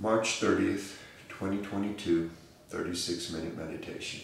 March 30th, 2022, 36 minute meditation.